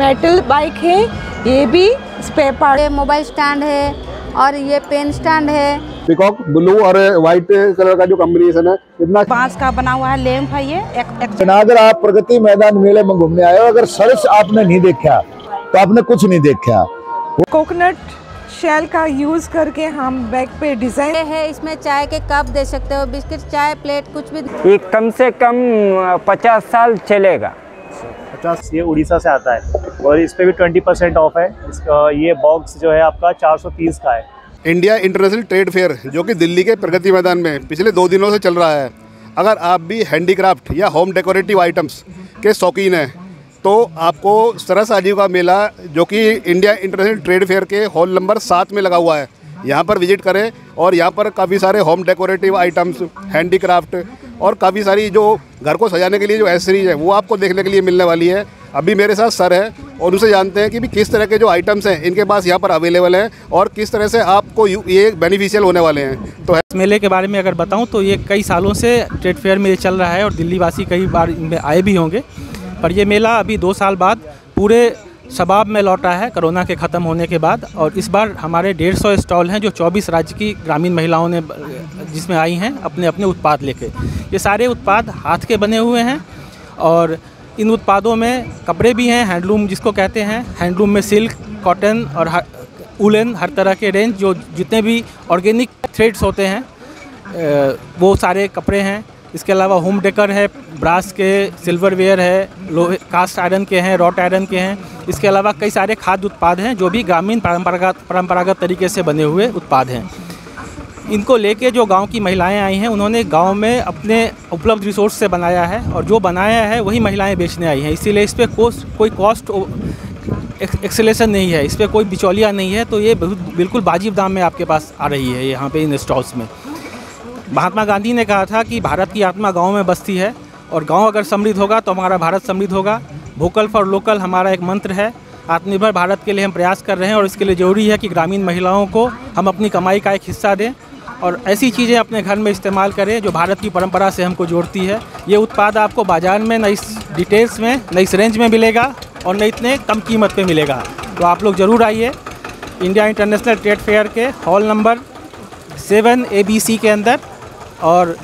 Metal bike है ये भी स्पेयर पार्ट मोबाइल स्टैंड है और ये पेन स्टैंड है। पिकॉक ब्लू और व्हाइट कलर का जो कॉम्बिनेशन है इतना बाँस का बना हुआ है लैंप है ये एक, एक अगर आप प्रगति मैदान मेले में घूमने आए हो। अगर सर्च आपने नहीं देखा तो आपने कुछ नहीं देखा। कोकोनट शेल का यूज़ करके हम बैग पे डिज़ाइन है इसमें चाय के कप दे सकते हो बिस्किट चाय प्लेट कुछ भी ये कम से कम पचास साल चलेगा। पचास ये उड़ीसा से आता है और इस पर भी ट्वेंटी परसेंट ऑफ़ है। इसका ये बॉक्स जो है आपका चार सौ तीस का है। इंडिया इंटरनेशनल ट्रेड फेयर, जो कि दिल्ली के प्रगति मैदान में पिछले दो दिनों से चल रहा है। अगर आप भी हैंडीक्राफ्ट या होम डेकोरेटिव आइटम्स के शौकीन हैं तो आपको सरस आजीविका मेला, जो कि इंडिया इंटरनेशनल ट्रेड फेयर के हॉल नंबर सात में लगा हुआ है। यहाँ पर विज़िट करें और यहाँ पर काफ़ी सारे होम डेकोरेटिव आइटम्स हैंडीक्राफ्ट और काफ़ी सारी जो घर को सजाने के लिए जो एसेसरीज है, वो आपको देखने के लिए मिलने वाली है। अभी मेरे साथ सर है और उनसे जानते हैं कि भी किस तरह के जो आइटम्स हैं, इनके पास यहाँ पर अवेलेबल हैं और किस तरह से आपको यू- बेनिफिशियल होने वाले हैं। तो इस मेले के बारे में अगर बताऊँ तो ये कई सालों से ट्रेड फेयर में ये चल रहा है और दिल्ली वासी कई बार आए भी होंगे। पर ये मेला अभी दो साल बाद पूरे शबाब में लौटा है, कोरोना के ख़त्म होने के बाद और इस बार हमारे डेढ़ सौ स्टॉल हैं जो 24 राज्य की ग्रामीण महिलाओं ने, जिसमें आई हैं, अपने अपने उत्पाद लेके। ये सारे उत्पाद हाथ के बने हुए हैं और इन उत्पादों में कपड़े भी हैं, हैंडलूम जिसको कहते हैं, हैंडलूम में सिल्क, कॉटन और उलन हर तरह के रेंज जो जितने भी ऑर्गेनिक थ्रेड्स होते हैं वो सारे कपड़े हैं। इसके अलावा होम डेकर है, ब्रास के सिल्वर वेयर है, लोहे, कास्ट आयरन के हैं रॉट आयरन के हैं। इसके अलावा कई सारे खाद्य उत्पाद हैं जो भी ग्रामीण परंपरागत परंपरागत तरीके से बने हुए उत्पाद हैं। इनको लेके जो गाँव की महिलाएँ आई हैं, उन्होंने गाँव में अपने उपलब्ध रिसोर्स से बनाया है और जो बनाया है, वही महिलाएँ बेचने आई हैं। इसीलिए इस पर कोस्ट कोई कॉस्ट एक्सेलेशन नहीं है, इस पर कोई बिचौलिया नहीं है तो ये बिल्कुल वाजिब दाम में आपके पास आ रही है यहाँ पे इन स्टॉल्स में। महात्मा गांधी ने कहा था कि भारत की आत्मा गाँव में बसती है और गाँव अगर समृद्ध होगा तो हमारा भारत समृद्ध होगा। वोकल फॉर लोकल हमारा एक मंत्र है। आत्मनिर्भर भारत के लिए हम प्रयास कर रहे हैं और इसके लिए ज़रूरी है कि ग्रामीण महिलाओं को हम अपनी कमाई का एक हिस्सा दें और ऐसी चीज़ें अपने घर में इस्तेमाल करें जो भारत की परंपरा से हमको जोड़ती है। ये उत्पाद आपको बाज़ार में नई डिटेल्स में, नई रेंज में मिलेगा और नई इतने कम कीमत पे मिलेगा। तो आप लोग ज़रूर आइए। इंडिया इंटरनेशनल ट्रेड फेयर के hall number seven A B C के अंदर। और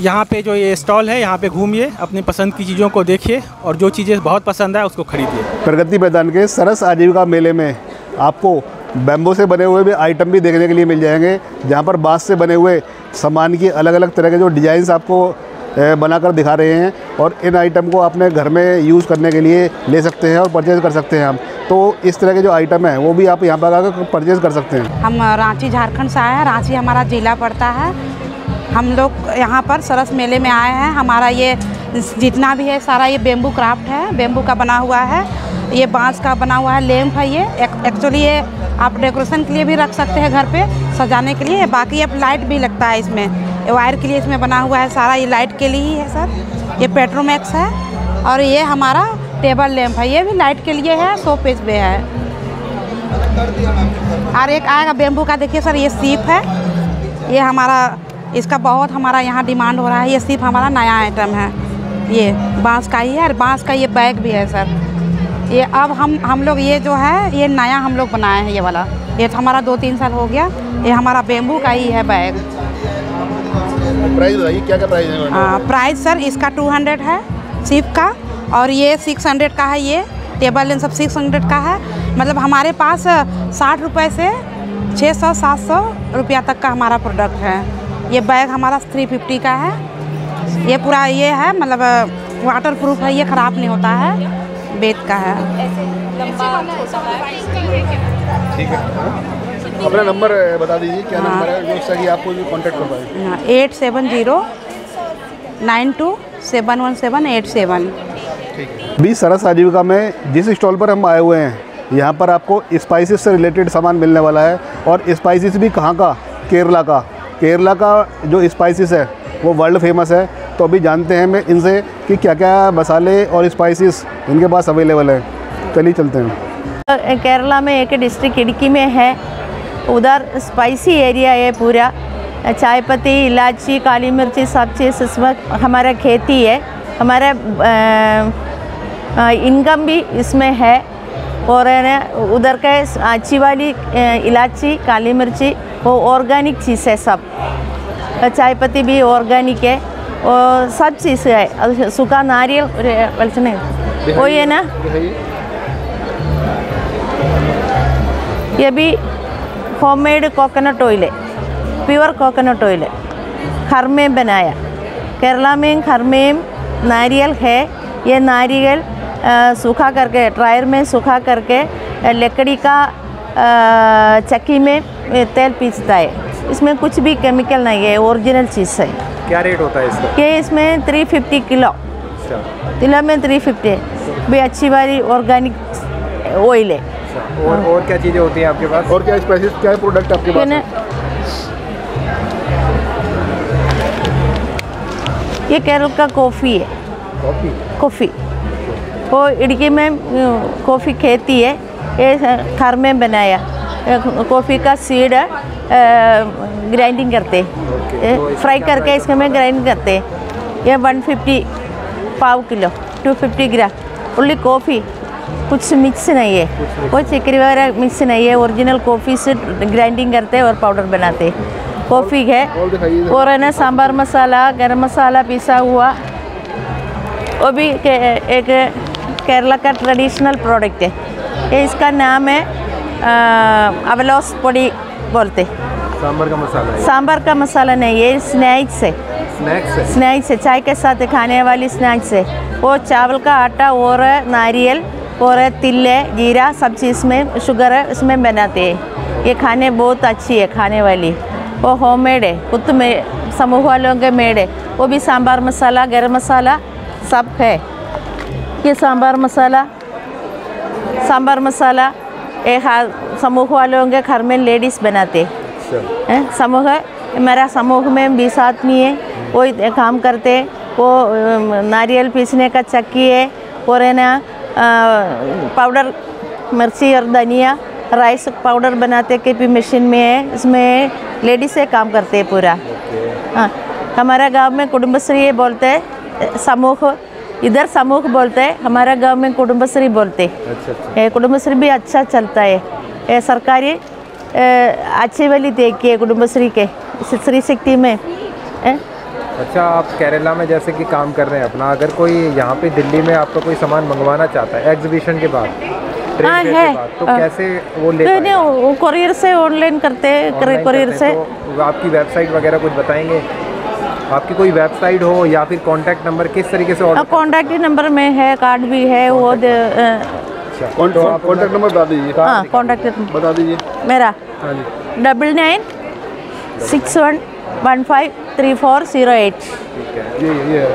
यहाँ पे जो ये स्टॉल है यहाँ पे घूमिए अपनी पसंद की चीज़ों को देखिए और जो चीज़ें बहुत पसंद है उसको खरीदिए। प्रगति मैदान के सरस आजीविका मेले में आपको बैम्बो से बने हुए भी आइटम भी देखने के लिए मिल जाएँगे जहाँ पर बाँस से बने हुए सामान की अलग अलग तरह के जो डिज़ाइंस आपको बनाकर दिखा रहे हैं और इन आइटम को अपने घर में यूज़ करने के लिए ले सकते हैं और परचेज़ कर सकते हैं हम। तो इस तरह के जो आइटम हैं वो भी आप यहाँ पर आकर परचेज़ कर सकते हैं। हम रांची झारखंड से आए हैं रांची हमारा जिला पड़ता है। हम लोग यहाँ पर सरस मेले में आए हैं। हमारा ये जितना भी है, सारा ये बेम्बू क्राफ्ट है। बेम्बू का बना हुआ है। ये बाँस का बना हुआ है लैम्प है ये। एक्चुअली ये आप डेकोरेशन के लिए भी रख सकते हैं घर पे, सजाने के लिए। बाकी अब लाइट भी लगता है इसमें। वायर के लिए इसमें बना हुआ है सारा। ये लाइट के लिए ही है सर। ये पेट्रोमैक्स है। और ये हमारा टेबल लैम्प है। ये भी लाइट के लिए है, सौ पेज पे है। और एक आएगा बेम्बू का। देखिए सर, ये सीप है। ये हमारा इसका बहुत हमारा यहाँ डिमांड हो रहा है ये सिर्फ़ हमारा नया आइटम है। ये बाँस का ही है और बाँस का ये बैग भी है सर। ये अब हम हम लोग ये जो है ये नया हम लोग बनाए हैं ये वाला। ये तो हमारा दो तीन साल हो गया ये हमारा बेम्बू का ही है बैग। प्राइस क्या क्या प्राइस है प्राइस सर इसका टू हंड्रेड है सिप का और ये सिक्स हंड्रेड का है ये टेबल लेंथ सब सिक्स हंड्रेड का है। मतलब हमारे पास साठ रुपये से छः सौ सात सौ रुपया तक का हमारा प्रोडक्ट है। ये बैग हमारा थ्री फिफ्टी का है। ये पूरा ये है मतलब वाटर प्रूफ है ये ख़राब नहीं होता है बेत का है। अपना नंबर बता दीजिए क्या नंबर है जो उससे कि आपको जो कॉन्टैक्ट कर पाए। Eight seven zero nine two seven one seven eight seven भी सरस आजीविका में जिस स्टॉल पर हम आए हुए हैं यहाँ पर आपको स्पाइसेस से रिलेटेड सामान मिलने वाला है और स्पाइसेस भी कहाँ का? केरला का। केरला का जो स्पाइसेस है, वो वर्ल्ड फ़ेमस है। तो अभी जानते हैं मैं इनसे कि क्या क्या मसाले और स्पाइसेस इनके पास अवेलेबल है। चलिए चलते हैं। केरला में एक डिस्ट्रिक्ट इडकी में है। उधर स्पाइसी एरिया है पूरा। चाय पत्ती इलायची, काली मिर्ची सब चीज़ इस वक्त हमारा खेती है। हमारा इनकम भी इसमें है। और है ना उधर का अच्छी वाली अ, इलायची काली मिर्ची वो ऑर्गेनिक चीज़ है सब चाय पत्ती भी ऑर्गेनिक है और सब चीज़ है അത് सूखा नारियल ഒരു വെളിച്ചെണ്ണ वो ये ना ये भी होममेड कोकोनट ऑयल है प्योर कोकोनट ऑयल है घर में बनाया केरला में घर में नारियल है ये नारियल अ, सूखा करके ड्रायर में सूखा करके लकड़ी का चक्की में तेल पीसता है। इसमें कुछ भी केमिकल नहीं है ओरिजिनल चीज़ है। क्या रेट होता है इसका? के इसमें 350 किलो। अच्छा। किलो में 350 है। भी अच्छी वाली ऑर्गेनिक ऑयल है। अच्छा, और और क्या चीज़ें होती हैं आपके पास? और क्या स्पेसिस क्या प्रोडक्ट आपके पास ये केरल का कॉफ़ी है। कॉफ़ी कॉफ़ी वो इडकी में कॉफ़ी खेती है। ये घर में बनाया। कॉफ़ी का सीड ग्राइंडिंग करते। फ्राई करके इसके में ग्राइंड करते। ये 150 पाव किलो 250 ग्राम। ओनली कॉफ़ी कुछ मिक्स नहीं है। वो चिकरी वगैरह मिक्स नहीं है। ओरिजिनल कॉफ़ी से ग्राइंडिंग करते और पाउडर बनाते। कॉफ़ी है। और है ना सांभर मसाला गरम मसाला पिसा हुआ। वो भी के, एक केरला का ट्रेडिशनल प्रोडक्ट है ये इसका नाम है अवलोस पोड़ी बोलते सांभर का मसाला है सांभर का मसाला नहीं ये स्नैक्स है स्नैक्स है स्नैक्स है चाय के साथ खाने वाली स्नैक्स है वो चावल का आटा और नारियल और तिल जीरा सब चीज़ में शुगर है इसमें बनाते हैं ये खाने बहुत अच्छी है खाने वाली वो होममेड है खुद में समूह वालों के मेड है वो भी सांभर मसाला गरम मसाला सब है ये सांभर मसाला सांभर मसाला हा- समूह वालों के घर में लेडीज़ बनाते हैं समूह मेरा समूह में बीस आदमी है वो काम करते वो नारियल पीसने का चक्की है और है ना पाउडर मिर्ची और धनिया राइस पाउडर बनाते के भी मशीन में है इसमें लेडीज़ से काम करते हैं पूरा हाँ हमारा गाँव में कुटुम्बश्री बोलते हैं समूह इधर समूह बोलते हैं हमारा गाँव में कुटुम्बश्री बोलते हैं। अच्छा अच्छा। कुटुम्बश्री भी अच्छा चलता है। ए, सरकारी अच्छी वाली देखी है कुटुम्बश्री के श्री शक्ति में। ए, अच्छा आप केरला में जैसे कि काम कर रहे हैं अपना अगर कोई यहाँ पे दिल्ली में आपका कोई सामान मंगवाना चाहता है एग्जीबिशन के बाद ट्रेड हाँ, है। बाद तो हाँ। कैसे वो ले तो वो कोरियर से ऑनलाइन करते हैं कोरियर से। तो आपकी वेबसाइट वगैरह कुछ बताएँगे? आपकी कोई वेबसाइट हो या फिर कांटेक्ट नंबर किस तरीके से ऑर्डर कॉन्टैक्ट नंबर में है कार्ड भी है वो दे- कॉन्टैक्ट नंबर बता दीजिए। हाँ कॉन्टैक्ट बता दीजिए। मेरा। हाँ double nine six one one five three four zero eight. ठीक है। ये ये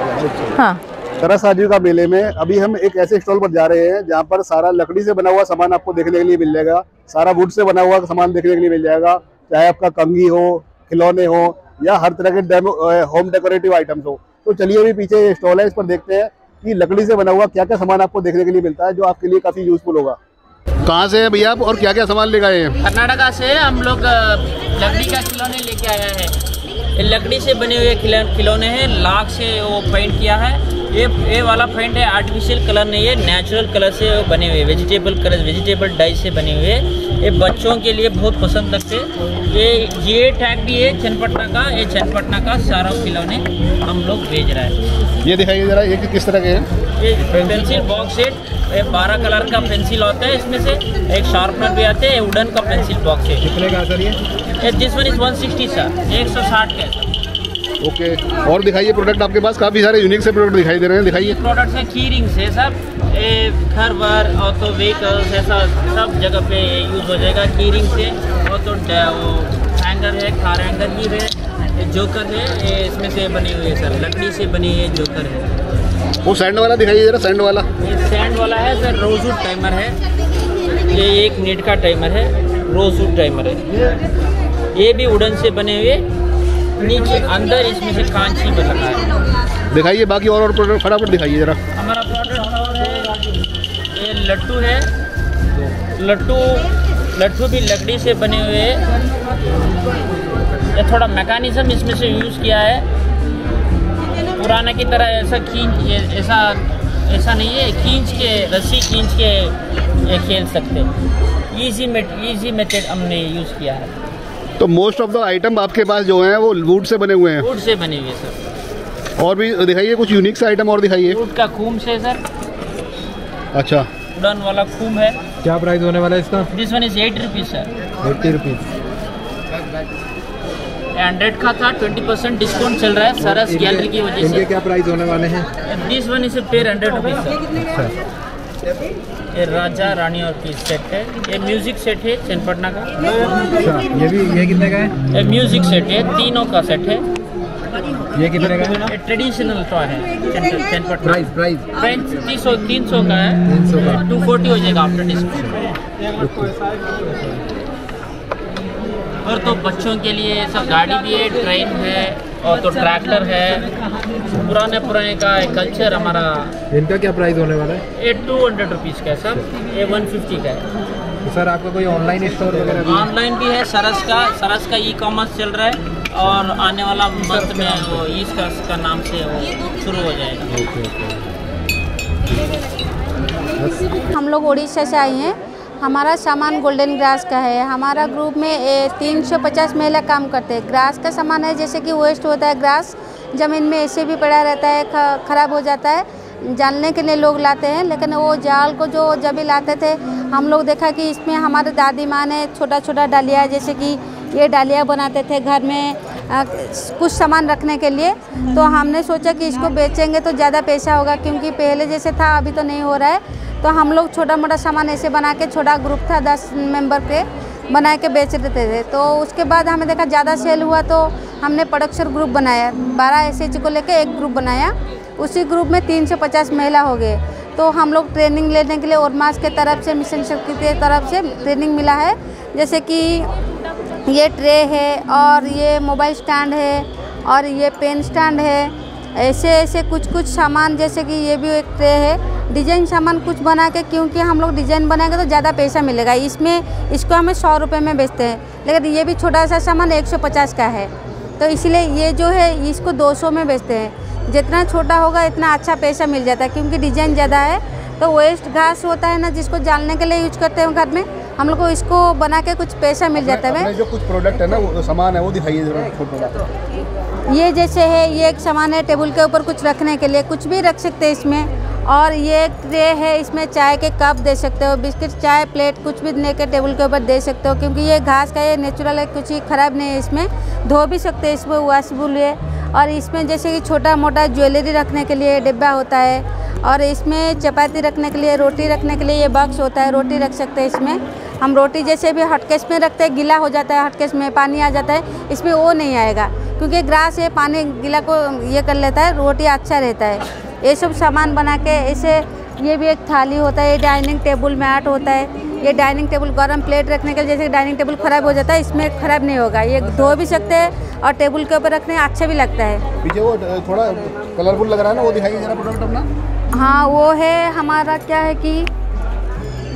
हाँ। तरस आजीविका मेले में अभी हम एक ऐसे स्टॉल पर जा रहे हैं जहाँ पर सारा लकड़ी से बना हुआ सामान आपको देखने के लिए मिल जाएगा सारा वुड से बना हुआ सामान देखने के लिए मिल जाएगा चाहे आपका कंगी हो खिलौने हो या हर तरह के होम डेकोरेटिव आइटम्स हो। तो चलिए अभी पीछे स्टॉल है इस पर देखते हैं कि लकड़ी से बना हुआ क्या क्या सामान आपको देखने के लिए मिलता है जो आपके लिए काफ़ी यूजफुल होगा। कहाँ से है भैया आप और क्या क्या सामान लेकर आए हैं? कर्नाटका से हम लोग लकड़ी का खिलौने लेके आया है। लकड़ी से बने हुए खिलौने हैं लाख से वो पेंट किया है। ये ये वाला पेंट है आर्टिफिशियल कलर नहीं है नेचुरल कलर से बने हुए वेजिटेबल कलर वेजिटेबल डाई से बने हुए। ये बच्चों के लिए बहुत पसंद लगते हैं। ये ये टैग भी है चनपटना का ये चनपटना का सारा खिलौने हम लोग भेज रहे हैं। ये दिखाइए जरा ये किस तरह के हैं? ये पेंसिल बॉक्स सेट ये बारह कलर का पेंसिल होता है इसमें से एक शार्पनर भी आते हैं वुडन का पेंसिल बॉक्स है। कितने का सर ये? दिस वन इज़ 160 सर 160 का है सर ओके और दिखाइए प्रोडक्ट आपके पास। काफ़ी सारे यूनिक से प्रोडक्ट दिखाई दे रहे हैं। दिखाइए। प्रोडक्ट्स है की रिंग्स है सब। घर वर ऑटो व्हीकल्स ऐसा सब जगह पे यूज़ हो जाएगा। की रिंग से और तो वो हैंगर है कार हैंगर भी है जोकर है इसमें से बने हुए है सर लकड़ी से बनी है जोकर है। वो सैंड वाला दिखाइए जरा सैंड वाला। ये सैंड वाला है सर रोजवुड टाइमर है। ये एक मिनट का टाइमर है रोजवुड टाइमर है। ये भी वुडन से बने हुए नीचे अंदर इसमें से कांची पर लगा है। दिखाइए बाकी और और प्रोडक्ट फटाफट दिखाइए जरा। हमारा प्रोडक्ट है। ये लट्टू है। लट्टू लट्टू भी लकड़ी से बने हुए हैं। ये थोड़ा मैकेनिज्म इसमें से यूज़ किया है। पुराना की तरह ऐसा खींच ऐसा ऐसा नहीं है खींच के रस्सी खींच के ये खेल सकते इजी मेट इजी मेथड हमने यूज़ किया है। तो मोस्ट ऑफ़ द आइटम आपके पास जो हैं वो वुड से बने हुए हैं। वुड से बने हुए सर और भी दिखाइए कुछ यूनिक से आइटम और दिखाइए। वुड का खूम से सर अच्छा। वुडन वाला खूम है। क्या प्राइस होने वाला है इसका? This one is eight rupees sir eighty rupees hundred का था ट्वेंटी परसेंट डिस्काउंट चल रहा है सरस गैलरी की वजह इनके से क्या प्राइस होने वाले हैं? This one is pair hundred rupees sir ये राजा रानी और की सेट है। ये म्यूज़िक सेट है चैनपटना का। अच्छा ये भी ये कितने का है? ये म्यूज़िक सेट है तीनों का सेट है। ये कितने का है? ट्रेडिशनल टॉय है चैन- चैनपटना। प्राइस प्राइस फ्रेंच तीन सौ तीन सौ का है। 300 का। टू फोर्टी हो जाएगा आफ्टर डिस्काउंट और तो बच्चों के लिए सब गाड़ी भी है ट्रेन है। और तो ट्रैक्टर है। पुराने पुराने का कल्चर हमारा। इनका क्या प्राइस होने वाला है? ये टू हंड्रेड रुपीज़ का है सर। ये वन फिफ्टी का है। तो सर आपका कोई ऑनलाइन स्टोर वगैरह ऑनलाइन भी है सरस का सरस का ई कॉमर्स चल रहा है और आने वाला मंथ में वो ई का, का नाम से वो शुरू हो जाएगा। हम लोग उड़ीसा से आए हैं। हमारा सामान गोल्डन ग्रास का है। हमारा ग्रुप में तीन सौ पचास महिला काम करते हैं। ग्रास का सामान है जैसे कि वेस्ट होता है ग्रास ज़मीन में ऐसे भी पड़ा रहता है खराब हो जाता है। जानने के लिए लोग लाते हैं लेकिन वो जाल को जो जब भी लाते थे हम लोग देखा कि इसमें हमारे दादी माँ ने छोटा छोटा डालिया जैसे कि ये डालिया बनाते थे घर में अ, कुछ सामान रखने के लिए। तो हमने सोचा कि इसको बेचेंगे तो ज़्यादा पैसा होगा क्योंकि पहले जैसे था अभी तो नहीं हो रहा है। तो हम लोग छोटा मोटा सामान ऐसे बना के, छोटा ग्रुप था दस मेंबर के, बना के बेच देते थे। तो उसके बाद हमें देखा ज़्यादा सेल हुआ तो हमने प्रोडक्शन ग्रुप बनाया। बारह एस को लेकर एक ग्रुप बनाया। उसी ग्रुप में 350 महिला हो गए। तो हम लोग ट्रेनिंग लेने के लिए ओरमास के तरफ़ से मिशन शक्ति के तरफ़ से ट्रेनिंग मिला है। जैसे कि ये ट्रे है और ये मोबाइल स्टैंड है और ये पेन स्टैंड है। ऐसे ऐसे कुछ कुछ सामान जैसे कि ये भी एक ट्रे है। डिज़ाइन सामान कुछ बना के क्योंकि हम लोग डिज़ाइन बनाएँगे तो ज़्यादा पैसा मिलेगा। इसमें इसको हमें सौ रुपये में बेचते हैं। लेकिन ये भी छोटा सा सामान एक सौ पचास का है। तो इसलिए ये जो है इसको दो सौ में बेचते हैं। जितना छोटा होगा इतना अच्छा पैसा मिल जाता है क्योंकि डिज़ाइन ज़्यादा है। तो वेस्ट घास होता है ना जिसको जालने के लिए यूज़ करते हैं घर में हम लोग को इसको बना के कुछ पैसा मिल जाता है। जो कुछ प्रोडक्ट है ना वो सामान है वो दिखाइए ये जैसे है ये एक सामान है टेबल के ऊपर कुछ रखने के लिए। कुछ भी रख सकते हैं इसमें। और ये एक ट्रे है, इसमें चाय के कप दे सकते हो, बिस्किट, चाय, प्लेट, कुछ भी लेके टेबल के ऊपर दे सकते हो, क्योंकि ये घास का ये नेचुरल है, कुछ ही ख़राब नहीं है इसमें। धो भी सकते हैं, इसमें वॉशबुल है और इसमें जैसे कि छोटा मोटा ज्वेलरी रखने के लिए डिब्बा होता है, और इसमें चपाती रखने के लिए, रोटी रखने के लिए ये बक्स होता है, रोटी रख सकते हैं इसमें। हम रोटी जैसे भी हटकेस में रखते हैं, गीला हो जाता है हटकेस में, पानी आ जाता है, इसमें वो नहीं आएगा, क्योंकि ग्रास ये पानी गीला को ये कर लेता है, रोटी अच्छा रहता है। ये सब सामान बना के ऐसे ये भी एक थाली होता है ये डाइनिंग टेबल मैट होता है। ये डाइनिंग टेबल गर्म प्लेट रखने के लिए जैसे डाइनिंग टेबल ख़राब हो जाता है इसमें ख़राब नहीं होगा। ये धो भी सकते हैं और टेबल के ऊपर रखने अच्छा भी लगता है। पीछे वो थोड़ा कलरफुल लग रहा है ना वो दिखाइए जरा प्रोडक्ट अपना। हाँ वो है हमारा क्या है कि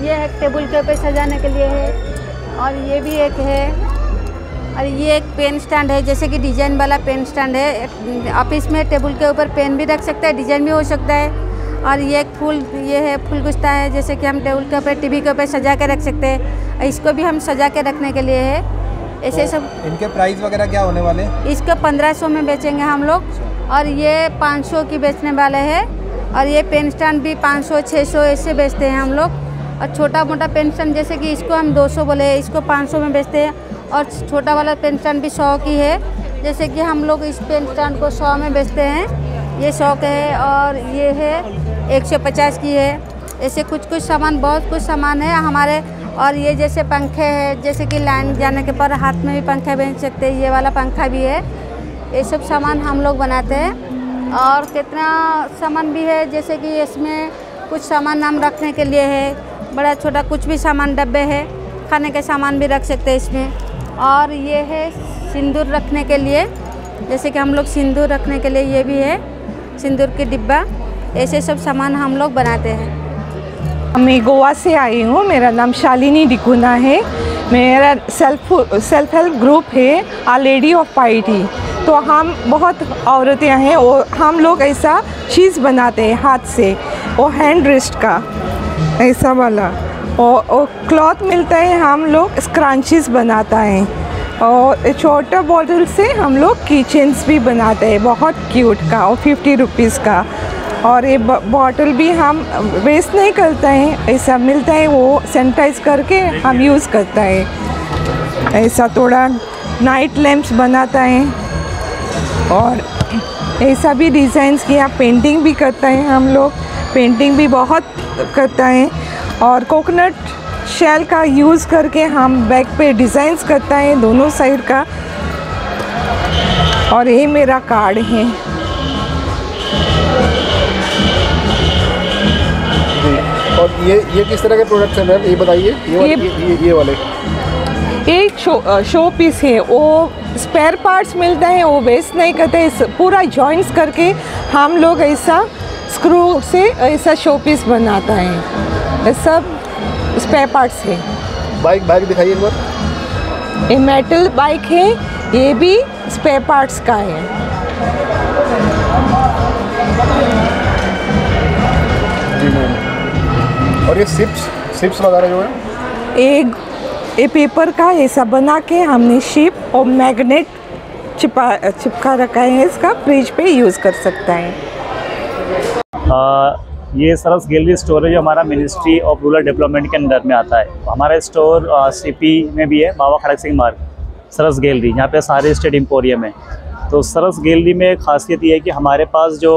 ये है टेबल के ऊपर सजाने के लिए है और ये भी एक है। और ये एक पेन स्टैंड है जैसे कि डिज़ाइन वाला पेन स्टैंड है। ऑफ़िस में टेबल के ऊपर पेन भी रख सकता है डिज़ाइन भी हो सकता है। और ये एक फूल ये है फूल गुस्ता है जैसे कि हम टेबल के ऊपर टीवी के ऊपर सजा के रख सकते हैं। इसको भी हम सजा के रखने के लिए है। ऐसे सब इनके प्राइस वगैरह क्या होने वाले? हैं इसको पंद्रह सौ में बेचेंगे हम लोग। और ये पाँच सौ की बेचने वाले हैं। और ये पेन स्टैंड भी पाँच सौ छः सौ ऐसे बेचते हैं हम लोग। और छोटा मोटा पेन स्टैंड जैसे कि इसको हम दो सौ बोले इसको पाँच सौ में बेचते हैं। और छोटा वाला पेन स्टैंड भी सौ की है। जैसे कि हम लोग इस पेन स्टैंड को सौ में बेचते हैं। ये सौ के है और ये है, एक सौ पचास की है। ऐसे कुछ कुछ सामान, बहुत कुछ सामान है हमारे। और ये जैसे पंखे हैं, जैसे कि लाइन जाने के पर हाथ में भी पंखे बेच सकते हैं, ये वाला पंखा भी है। ये सब सामान हम लोग बनाते हैं। और कितना सामान भी है, जैसे कि इसमें कुछ सामान हम रखने के लिए है। बड़ा छोटा कुछ भी सामान, डब्बे है। खाने के सामान भी रख सकते हैं इसमें। और ये है सिंदूर रखने के लिए। जैसे कि हम लोग सिंदूर रखने के लिए ये भी है, सिंदूर के डिब्बा। ऐसे सब सामान हम लोग बनाते हैं। मैं गोवा से आई हूँ। मेरा नाम शालिनी डिकुना है। मेरा सेल्फ सेल्फ हेल्प ग्रुप है आ लेडी ऑफ़ पाइटी तो हम बहुत औरतें हैं वो हम लोग ऐसा चीज़ बनाते हैं हाथ से वो हैंड रेस्ट का, ऐसा वाला। और वो क्लॉथ मिलता है हम लोग स्क्रंचीज बनाता है। और छोटा बॉटल से हम लोग किचन्स भी बनाते हैं बहुत क्यूट का और फिफ्टी रुपीज़ का। और ये बॉटल भी हम वेस्ट नहीं करते हैं ऐसा मिलता है वो सैनिटाइज करके हम यूज़ करता है। ऐसा थोड़ा नाइट लैम्प्स बनाता है। और ऐसा भी डिज़ाइंस किया पेंटिंग भी करता है हम लोग पेंटिंग भी बहुत करता है। और कोकोनट शेल का यूज़ करके हम बैक पे डिज़ाइंस करता है दोनों साइड का। और ये मेरा कार्ड है। और ये ये किस तरह के प्रोडक्ट्स हैं मैम ये बताइए। ये ये- ये, ये, वाले। एक शो शो पीस है। वो स्पेयर पार्ट्स मिलता है वो वेस्ट नहीं करते। इस पूरा जॉइंट्स करके हम लोग ऐसा स्क्रू से ऐसा शो पीस बनाता है। ये सब स्पेयर पार्ट्स है। बाइक बाइक दिखाइए एक बार। ये मेटल बाइक है ये भी स्पेयर पार्ट्स का है। और ये सिप्स सिप्स वगैरह जो है? एक ये पेपर का ऐसा बना के हमने शिप और मैग्नेट चिपा चिपका रखा है इसका फ्रिज पे यूज़ कर सकता है। आ, ये सरस गैलरी स्टोर है जो हमारा मिनिस्ट्री ऑफ़ रूरल डेवलपमेंट के अंदर में आता है। हमारा स्टोर सीपी में भी है, बाबा खड़क सिंह मार्ग, सरस गैलरी, यहाँ पे सारे स्टेट एम्पोरियम है। तो सरस गैलरी में खासियत ये है कि हमारे पास जो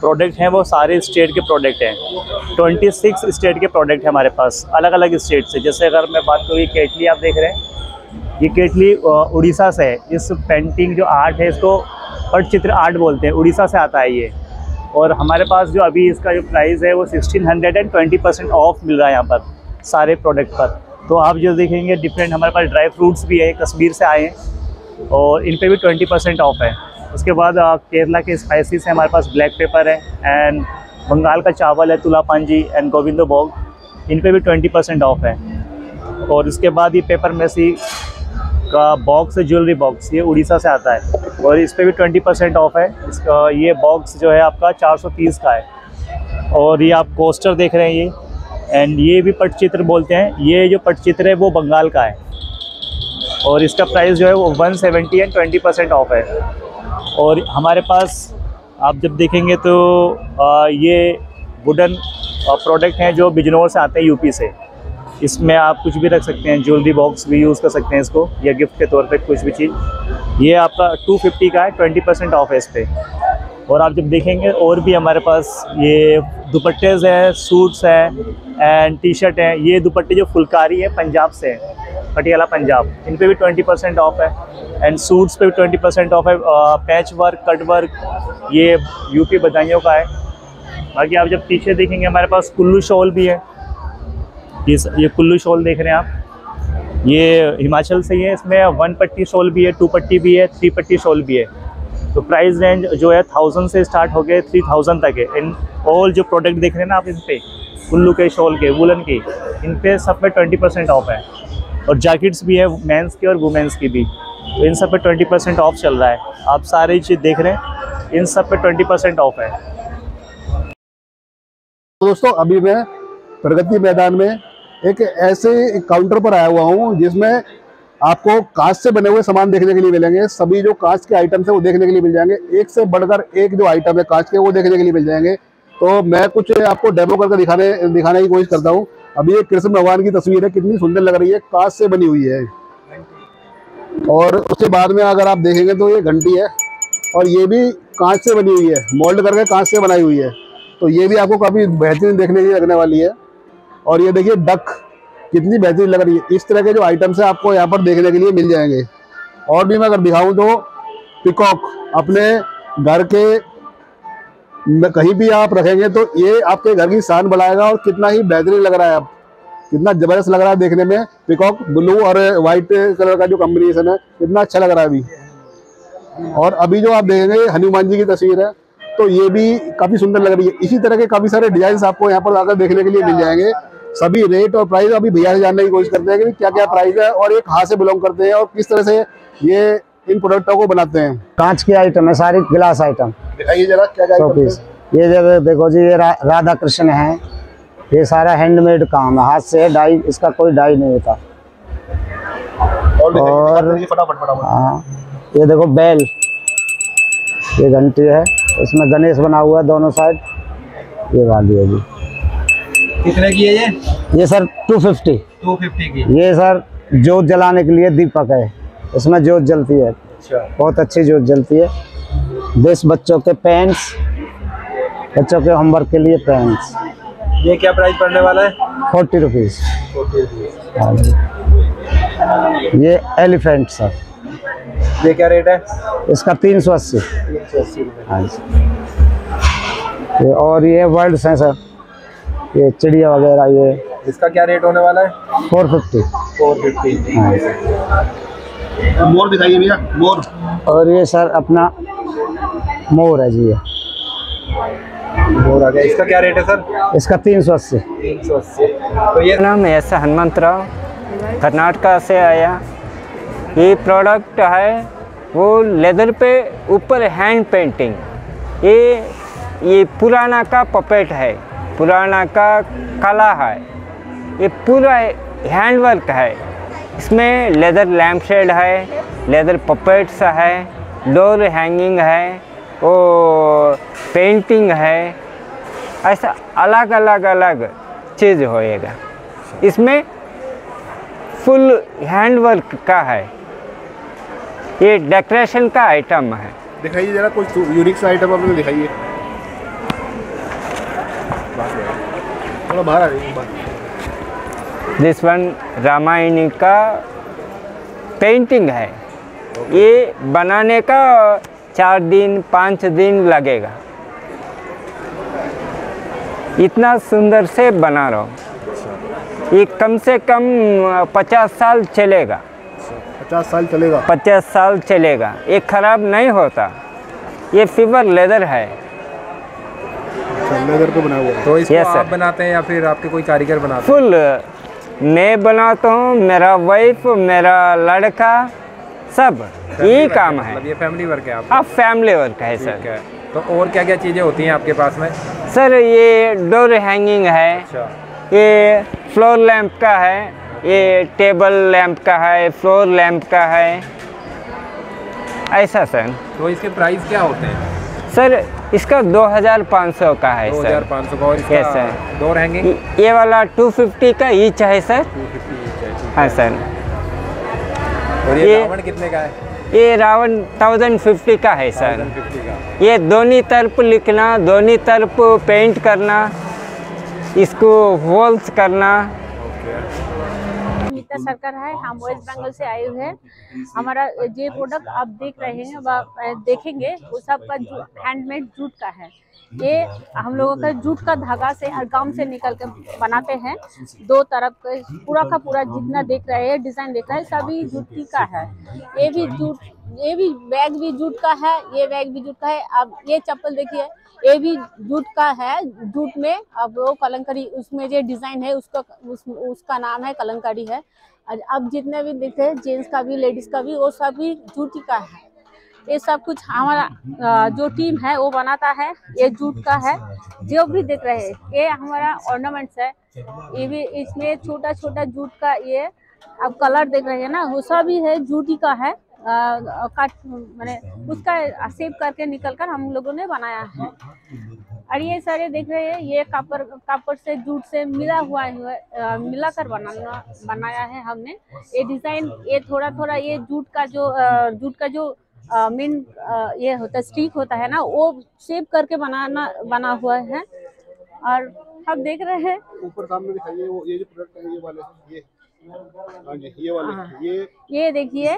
प्रोडक्ट हैं, वो सारे स्टेट के प्रोडक्ट हैं। 26 स्टेट के प्रोडक्ट हैं हमारे पास अलग अलग स्टेट से जैसे अगर मैं बात करूँ, ये केटली आप देख रहे हैं। ये केटली उड़ीसा से है। इस पेंटिंग जो आर्ट है, इसको पटचित्र आर्ट बोलते हैं, उड़ीसा से आता है ये। और हमारे पास जो अभी इसका जो प्राइस है वो sixteen hundred and twenty percent off मिल रहा है यहाँ पर, सारे प्रोडक्ट पर। तो आप जो देखेंगे डिफरेंट हमारे पास ड्राई फ्रूट्स भी है, कश्मीर से आए हैं और इन पर भी ट्वेंटी परसेंट ऑफ़ है। उसके बाद केरला के स्पाइसेस हैं, हमारे पास ब्लैक पेपर है एंड बंगाल का चावल है, तुला पांजी एंड गोविंदो भोग इन पर भी ट्वेंटी परसेंट ऑफ़ है। और इसके बाद ये पेपर मेसी का बॉक्स ज्वेलरी बॉक्स ये उड़ीसा से आता है। और इस पर भी ट्वेंटी परसेंट ऑफ़ है। इसका ये बॉक्स जो है आपका चार सौ तीस का है। और ये आप कोस्टर देख रहे हैं ये। एंड ये भी पटचित्र बोलते हैं। ये जो पटचित्र है वो बंगाल का है। और इसका प्राइस जो है वो one seventy and twenty percent off है। और हमारे पास आप जब देखेंगे तो आ, ये वुडन प्रोडक्ट हैं जो बिजनौर से आते हैं यूपी से। इसमें आप कुछ भी रख सकते हैं ज्वेलरी बॉक्स भी यूज़ कर सकते हैं इसको, या गिफ्ट के तौर पे कुछ भी चीज़। ये आपका 250 का है 20 परसेंट ऑफ़ है इस पर और आप जब देखेंगे, और भी हमारे पास ये दुपट्टेज हैं सूट्स हैं एंड टी शर्ट हैं, ये दुपट्टे जो फुलकारी है, पंजाब से हैं, पटियाला पंजाब, इन पे भी 20 परसेंट ऑफ़ है। एंड सूट्स पे भी 20 परसेंट ऑफ़ है पैच वर्क कट वर्क ये यूपी बधाइयों का है। बाकी आप जब पीछे देखेंगे, हमारे पास कुल्लू शॉल भी है। ये ये कुल्लू शॉल देख रहे हैं आप। ये हिमाचल से ही है, इसमें वन पट्टी शॉल भी है, टू पट्टी भी है, थ्री पट्टी शॉल भी है। तो प्राइस रेंज जो है थाउज़ेंड से स्टार्ट हो गए थ्री थाउज़ेंड तक है। इन ऑल जो प्रोडक्ट देख रहे हैं ना आप, इन पे, कुल्लू के शॉल के, वुलन के, इन पे सब पे ट्वेंटी परसेंट ऑफ़ है। और जैकेट्स भी है मेंस की और वुमेंस की भी। तो इन सब पे ट्वेंटी परसेंट ऑफ़ चल रहा है। आप सारी चीज़ देख रहे हैं, इन सब पे ट्वेंटी परसेंट ऑफ़ है। दोस्तों, अभी मैं प्रगति मैदान में एक ऐसे काउंटर पर आया हुआ हूँ, जिसमें आपको कांच से बने हुए सामान देखने के लिए मिलेंगे। सभी जो कांच के आइटम्स है, वो देखने के लिए मिल जाएँगे। एक से बढ़कर एक जो आइटम है कांच के, वो देखने के लिए मिल जाएँगे। तो मैं कुछ आपको डेमो करके दिखाने दिखाने की कोशिश करता हूँ। अभी ये कृष्ण भगवान की तस्वीर है, कितनी सुंदर लग रही है। कांच से बनी हुई है। और उसके बाद में अगर आप देखेंगे तो ये घंटी है, और ये भी कांच से बनी हुई है। मोल्ड करके कांच से बनाई हुई है। तो ये भी आपको काफ़ी बेहतरीन देखने के लिए लगने वाली है। और ये देखिए डक कितनी बेहतरीन लग रही है। इस तरह के जो आइटम्स है आपको यहाँ पर देखने के लिए मिल जाएँगे। और भी मैं अगर दिखाऊँ तो पिकॉक अपने घर के कहीं भी आप रखेंगे तो ये आपके घर की शान बढ़ाएगा और कितना ही बेहतरीन लग रहा है आप कितना ज़बरदस्त लग रहा है देखने में पिकॉक ब्लू और वाइट कलर का जो कॉम्बिनेशन है, कितना अच्छा लग रहा है अभी। और अभी जो आप देखेंगे, हनुमान जी की तस्वीर है तो ये भी काफ़ी सुंदर लग रही है। इसी तरह के काफ़ी सारे डिज़ाइन आपको यहाँ पर आकर देखने के लिए मिल जाएँगे। सभी रेट और प्राइस अभी भैया से जानने की कोशिश करते हैं कि क्या क्या प्राइस है और ये कहाँ से बिलोंग करते हैं और किस तरह से ये इन प्रोडक्टों को बनाते हैं। कांच की आइटम है सारी ग्लास आइटम दिखाइए जरा क्या क्या पीस ये जगह देखो जी ये रा, राधा कृष्ण है। ये सारा हैंडमेड काम है। हाथ से डाई इसका कोई डाई नहीं होता। और हाँ ये देखो बैल। ये घंटी है इसमें गणेश बना हुआ है दोनों साइड ये वाली है जी। कितने की है ये? ये सर 250 टू फिफ्टी की। ये सर जोत जलाने के लिए दीपक है। इसमें जोत जलती है। अच्छा। बहुत अच्छी जोत जलती है। देश बच्चों के पेंस बच्चों के होमवर्क के लिए पेंस ये क्या प्राइस पड़ने वाला है? फोर्टी रुपीज़ हाँ जी। ये एलिफेंट सर ये क्या रेट है? इसका तीन सौ अस्सी। हाँ जी। और ये वर्ल्ड हैं सर ये चिड़िया वगैरह ये। इसका क्या रेट होने वाला है? फोर फिफ्टी फोर फिफ्टी हाँ मोर दिखाइए भैया मोर। और ये सर अपना मोर है जी ये। आ गया। इसका क्या रेट है सर? इसका तीन सौ अस्सी। तीन सौ अस्सी। तो ये नाम है ऐसा हनुमंतराव कर्नाटका से आया। ये प्रोडक्ट है वो लेदर पे ऊपर हैंड पेंटिंग ये ये पुराना का पपेट है। पुराना का कला है। ये पूरा हैंड वर्क है। इसमें लेदर लैम्प शेड है, लेदर पपेट्स है, डोर हैंगिंग है वो पेंटिंग है। ऐसा अलग अलग अलग चीज़ होएगा। इसमें फुल हैंड वर्क का है। ये डेकोरेशन का आइटम है। दिखाइए जरा कुछ यूनिक सा आइटम अपने दिखाइए थोड़ा बाहर आ जाइए बाहर दिस वन रामायणी का पेंटिंग है। ये बनाने का चार दिन पाँच दिन लगेगा। इतना सुंदर से बना रहा हूँ। ये कम से कम पचास साल चलेगा। पचास साल चलेगा। पचास साल चलेगा। ये खराब नहीं होता। ये फीवर लेदर है। लेदर पे बना हुआ है। तो इसको Yes, आप बनाते हैं या फिर आपके कोई कारीगर बनाते हैं? फुल मैं बनाता हूँ मेरा वाइफ मेरा लड़का सब। यही काम है। मतलब ये फैमिली वर्क है आप फैमिली वर्क है सर तो और क्या क्या चीज़ें होती हैं आपके पास में? सर ये डोर हैंगिंग है। अच्छा। ये फ्लोर लैंप का है। ये टेबल लैंप का है फ्लोर लैंप का है। ऐसा सर तो इसके प्राइस क्या होते हैं? सर इसका 2500 का है दो सर हज़ार पाँच सौ का और Yes, इसका sir. डोर हैंगिंग ये- वाला 250 का ईच है सर। टू फिफ्टी हाँ सर। और ये ये- रावण कितने का है? ये रावण 1050 का है सर। फिफ्टी का। ये दोनों तरफ़ लिखना दोनों तरफ़ पेंट करना इसको होल्स करना। नीता सरकार है हम वेस्ट बंगाल से आए हुए हैं। हमारा जो प्रोडक्ट आप देख रहे हैं वह देखेंगे वो सब का हैंडमेड जूट का है। ये हम लोगों का जूट का धागा से और गाँव से निकल के बनाते हैं। दो तरफ़ के पूरा का पूरा जितना देख रहे हैं डिज़ाइन देख रहे हैं सभी जूट की का है। ये भी जूट ये भी बैग भी जूट का है ये बैग भी जूट का है। अब ये चप्पल देखिए ये भी जूट का है जूट में अब वो कलंकारी उसमें जो डिज़ाइन है उसका उस, उसका नाम है कलंकारी है। अब जितने भी दिखते हैं जेंट्स का भी लेडीज़ का भी वो सब भी जूट का है। ये सब कुछ हमारा जो टीम है वो बनाता है ये जूट का है। जो भी देख रहे हैं ये हमारा ऑर्नामेंट्स है। ये भी इसमें छोटा छोटा जूट का ये अब कलर देख रहे हैं ना वो सब भी है जूटी का है। काट मैंने उसका सेव करके निकल कर हम लोगों ने बनाया है और ये सारे देख रहे हैं ये कापर कापर से जूट से मिला हुआ है अ, मिलाकर बनाना बनाया है हमने। ये डिज़ाइन ये थोड़ा थोड़ा ये जूट का जो जूट का जो मेन ये होता है स्टिक होता है ना वो शेप करके बनाना बना हुआ है। और आप देख रहे हैं। ऊपर सामने दिखाइए वो ये जो प्रोडक्ट है ये वाले ये। हाँ ये वाले हाँ। ये ये देखिए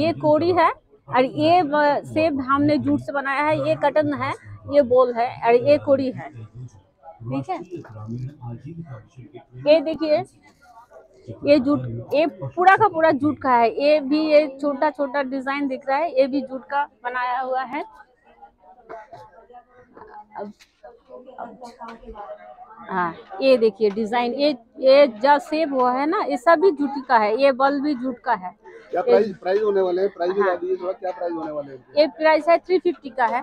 ये कोड़ी है और ये सेब हमने जूट से बनाया है ये कटन है ये बोल है और ये कोड़ी है। ठीक है? ये देखिए ये जूट ये पूरा का पूरा जूट का है। ये भी ये छोटा छोटा डिज़ाइन दिख रहा है ये भी जूट का बनाया हुआ है। अब- हाँ ये देखिए डिज़ाइन ये ये जो सेब हुआ है ना ये सब भी जूटी का है ये बल्ब भी जूट का है। क्या प्राइस प्राइस होने वाले हैं? प्राइस थोड़ा क्या प्राइस होने वाले हैं ये प्राइस है थ्री फिफ्टी का है।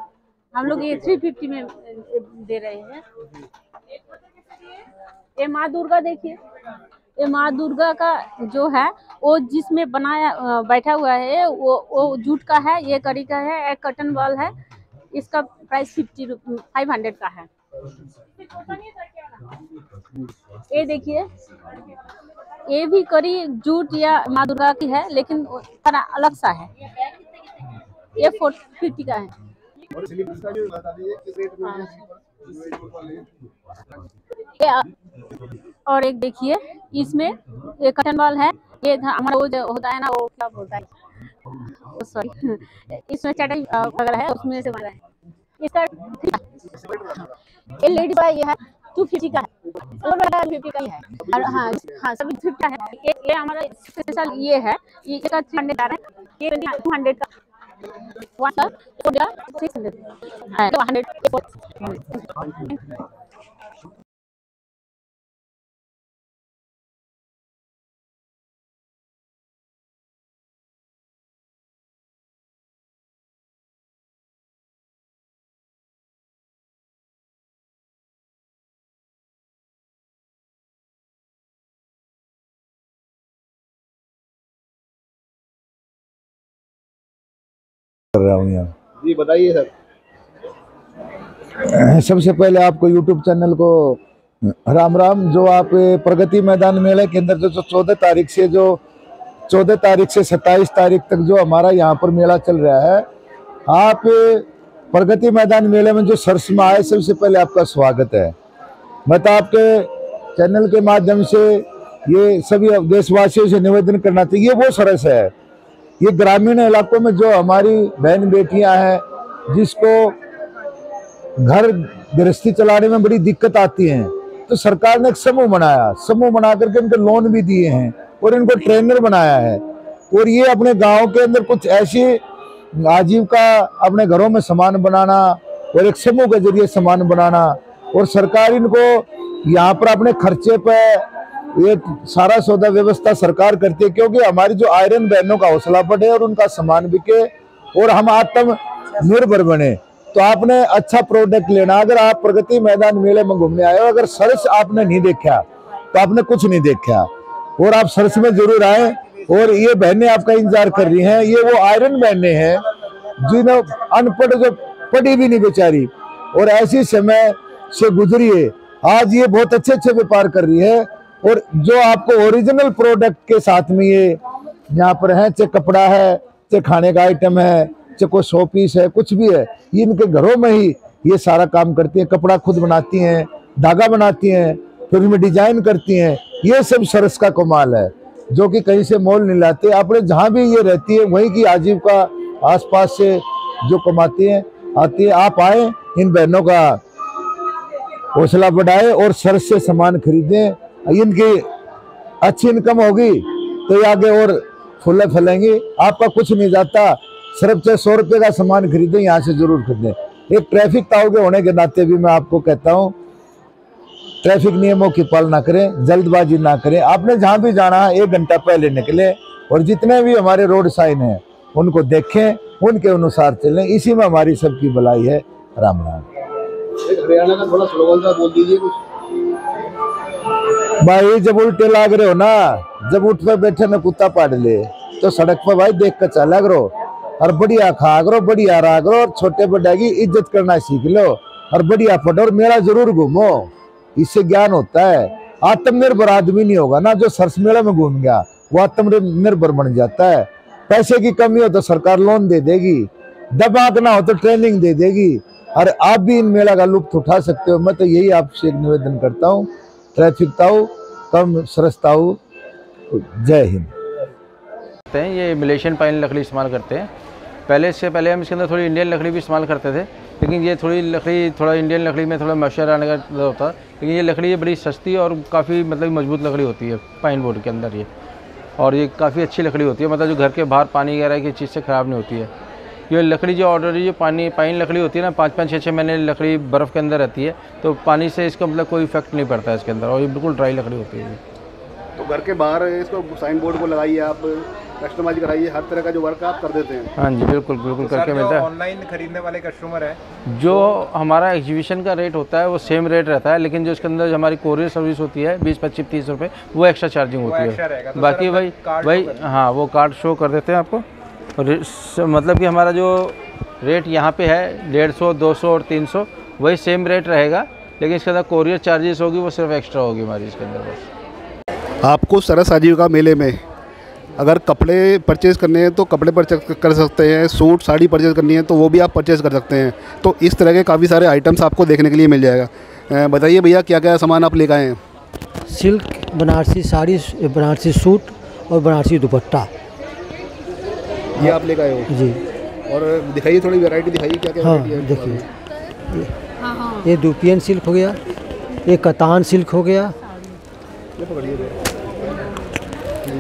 हम लोग ये थ्री फिफ्टी में दे रहे हैं। ये माँ दुर्गा देखिए। ये माँ दुर्गा का जो है वो जिसमें बनाया बैठा हुआ है वो वो जूट का है ये कड़ी का है एक कटन बॉल है। इसका प्राइस फिफ्टी फाइव हंड्रेड का है। ये देखिए, ये भी करी जूट या माँ दुर्गा की है, लेकिन अलग सा है। ये फोर्टी फिफ्टी का है। और एक देखिए, इसमें ये कटन बॉल है। ये हमारा वो जो होता है ना, वो क्या बोलता है? सॉरी इसमें चटाई वगैरह है, उसमें से बना है। इसका ये लेडीज़ का ये है टू फिफ्टी का है। और वाला फिफ्टी का ही है। और हाँ हाँ सभी फिफ्टी का है। ये ये हमारा स्पेशल ये है। ये इसका थ्री हंड्रेड आ रहा है। ये टू हंड्रेड का। वन का सिक्स हंड्रेड हंड्रेड कर रहा हूँ यहाँ जी बताइए सर। सबसे पहले आपको यूट्यूब चैनल को राम राम जो आप प्रगति मैदान मेले के अंदर जो चौदह तारीख से जो चौदह तारीख से सत्ताईस तारीख तक जो हमारा यहाँ पर मेला चल रहा है आप प्रगति मैदान मेले में जो सरस में आए सबसे पहले आपका स्वागत है। मैं तो आपके चैनल के माध्यम से ये सभी देशवासियों से निवेदन करना चाहिए ये वो सरस है ये ग्रामीण इलाकों में जो हमारी बहन बेटियाँ हैं, जिसको घर गृहस्थी चलाने में बड़ी दिक्कत आती है तो सरकार ने एक समूह बनाया। समूह बना करके इनको लोन भी दिए हैं और इनको ट्रेनर बनाया है। और ये अपने गाँव के अंदर कुछ ऐसी आजीविका अपने घरों में सामान बनाना और एक समूह के ज़रिए सामान बनाना और सरकार इनको यहाँ पर अपने खर्चे पे ये सारा सौदा व्यवस्था सरकार करती है, क्योंकि हमारी जो आयरन बहनों का हौसला बढ़े और उनका सामान बिके और हम आत्म निर्भर बने। तो आपने अच्छा प्रोडक्ट लेना, अगर आप प्रगति मैदान मेले में घूमने आए हो, अगर सरस आपने नहीं देखा तो आपने कुछ नहीं देखा। और आप सरस में ज़रूर आए, और ये बहनें आपका इंतज़ार कर रही हैं, ये वो आयरन बहनें हैं, जिन्हें अनपढ़ जो पढ़ी भी नहीं बेचारी। और ऐसी समय से गुजरी है आज ये बहुत अच्छे अच्छे व्यापार कर रही है और जो आपको ओरिजिनल प्रोडक्ट के साथ में ये यहाँ पर है, चाहे कपड़ा है, चाहे खाने का आइटम है, चाहे कोई शो पीस है, कुछ भी है, ये इनके घरों में ही ये सारा काम करती हैं, कपड़ा खुद बनाती हैं, धागा बनाती हैं, फिर उसमें डिज़ाइन करती हैं, ये सब सरस का कमाल है, जो कि कहीं से मोल नहीं लाते। अपने जहाँ भी ये रहती है, वहीं की आजीविका आसपास से जो कमाती हैं, आती है, आप आए, इन बहनों का हौसला बढ़ाए और सरस से सामान खरीदें इनकी अच्छी इनकम होगी तो ये आगे और फूले फैलेंगी। आपका कुछ नहीं जाता, सिर्फ़ चाहे सौ रुपये का सामान खरीदें, यहाँ से ज़रूर खरीदें। एक ट्रैफ़िक ताव के होने के नाते भी मैं आपको कहता हूँ, ट्रैफ़िक नियमों की पालना करें, जल्दबाजी ना करें। आपने जहाँ भी जाना है, एक घंटा पहले निकले और जितने भी हमारे रोड साइन हैं, उनको देखें, उनके अनुसार चलें। इसी में हमारी सबकी भलाई है। राम राम। हरियाणा का थोड़ा स्लोगन सा बोल दीजिए कुछ। भाई, जब उल्टे लाग रहे हो ना, जब उठ पे बैठे ना कुत्ता पाड़ ले तो सड़क पर भाई देख कर चला करो। और बढ़िया खा करो बढ़िया रहा करो और छोटे बड़े की इज़्ज़त करना सीख लो। और बढ़िया पढ़ो, और मेला ज़रूर घूमो। इससे ज्ञान होता है। आत्मनिर्भर आदमी नहीं होगा ना, जो सरस मेला में घूम गया, वो आत्मनिर्भर बन जाता है। पैसे की कमी हो तो सरकार लोन दे देगी। दबाक ना हो तो ट्रेनिंग दे देगी। और आप भी इन मेला का लुप्त उठा सकते हो। मैं तो यही आपसे एक निवेदन करता हूँ। ट्रैफ़िक ताऊ कम सरसता जय हिंद। ये मलेशियन पाइन लकड़ी इस्तेमाल करते हैं। पहले इससे पहले हम इसके अंदर थोड़ी इंडियन लकड़ी भी इस्तेमाल करते थे, लेकिन ये थोड़ी लकड़ी, थोड़ा इंडियन लकड़ी में थोड़ा मॉइस्चर आने का होता लेकिन ये लकड़ी ये बड़ी सस्ती और काफ़ी मतलब मज़बूत लकड़ी होती है पाइन बोर्ड के अंदर ये। और ये काफ़ी अच्छी लकड़ी होती है मतलब जो घर के बाहर पानी वगैरह की चीज़ से ख़राब नहीं होती है। ये लकड़ी जो ऑर्डर जो पानी पाइन लकड़ी होती है ना पाँच पाँच छः छः महीने लकड़ी बर्फ़ के अंदर रहती है तो पानी से इसका मतलब कोई इफ़ेक्ट नहीं पड़ता है इसके अंदर और ये बिल्कुल ड्राई लकड़ी होती है। तो घर के बाहर इसको साइन बोर्ड को लगाइए आप कस्टमाइज कराइए हर तरह का जो वर्क आप कर देते हैं। हाँ जी बिल्कुल बिल्कुल करके मिलता है। ऑनलाइन खरीदने वाले कस्टमर है जो हमारा एग्जीबिशन का रेट होता है वो सेम रेट रहता है लेकिन जो इसके अंदर जो हमारी कोरियर सर्विस होती है बीस पच्चीस तीस रुपये वो एक्स्ट्रा चार्जिंग होती है। तो बाकी भाई भाई हाँ। वो कार्ड शो कर देते हैं आपको। मतलब कि हमारा जो रेट यहाँ पे है डेढ़ सौ दो सौ और तीन सौ वही सेम रेट रहेगा लेकिन इसके अंदर कोरियर चार्जेस होगी वो सिर्फ़ एक्स्ट्रा होगी हमारी इसके अंदर बस। आपको सरस आजीविका मेले में अगर कपड़े परचेज़ करने हैं तो कपड़े परचेज कर सकते हैं सूट साड़ी परचेज़ करनी है तो वो भी आप परचेज़ कर सकते हैं। तो इस तरह के काफ़ी सारे आइटम्स आपको देखने के लिए मिल जाएगा। बताइए भैया क्या क्या सामान आप लेकर आए हैं? सिल्क बनारसी साड़ी बनारसी सूट और बनारसी दुपट्टा। ये आप लेकर आए हो? जी। और दिखाइए थोड़ी वैरायटी दिखाइए क्या क्या हाँ देखिए। ये- ये दुपियन सिल्क हो गया ये कतान सिल्क हो गया।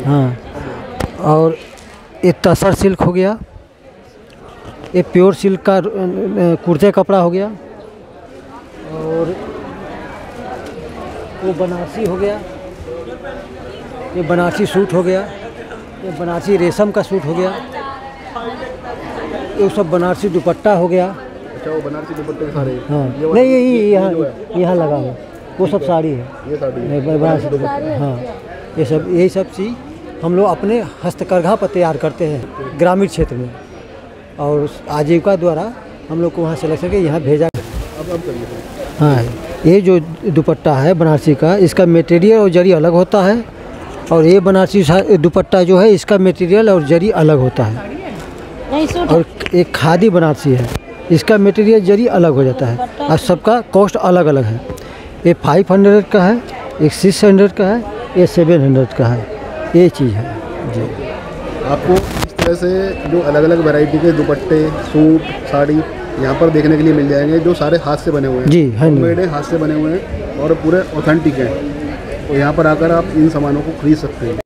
हाँ और ये तसर सिल्क हो गया ये प्योर सिल्क का कुर्ते कपड़ा हो गया और वो बनारसी हो गया ये बनारसी सूट हो गया ये बनारसी रेशम का सूट हो गया। ये सब बनारसी दुपट्टा हो गया। अच्छा वो बनारसी दुपट्टे सारे। हाँ। नहीं ये ये ये यहाँ यहाँ लगा हुआ। वो सब साड़ी है। ये साड़ी नहीं, बनारसी दुपट्टा हाँ। ये सब यही सब चीज़ हम लोग अपने हस्तकरघा पर तैयार करते हैं ग्रामीण क्षेत्र में। और आजीविका द्वारा हम लोग को वहाँ सेलेक्शन के यहाँ भेजा अब अब हाँ ये जो दुपट्टा है बनारसी का इसका मटेरियल और जरी अलग होता है। और ये बनारसी सा- दुपट्टा जो है इसका मटेरियल और जरी अलग होता है। और एक खादी बनारसी है। इसका मटेरियल जरी अलग हो जाता है और सबका कॉस्ट अलग अलग है। ये फाइव हंड्रेड का है एक सिक्स हंड्रेड का है ये सेवन हंड्रेड का है। ये चीज़ है। जी। आपको इस तरह से जो अलग अलग वैरायटी के दुपट्टे सूट साड़ी यहाँ पर देखने के लिए मिल जाएँगे जो सारे हाथ से बने हुए हैं। जी, हाँ जी। है हाथ से बने हुए हैं और पूरे ऑथेंटिक हैं। तो यहाँ पर आकर आप इन सामानों को खरीद सकते हैं।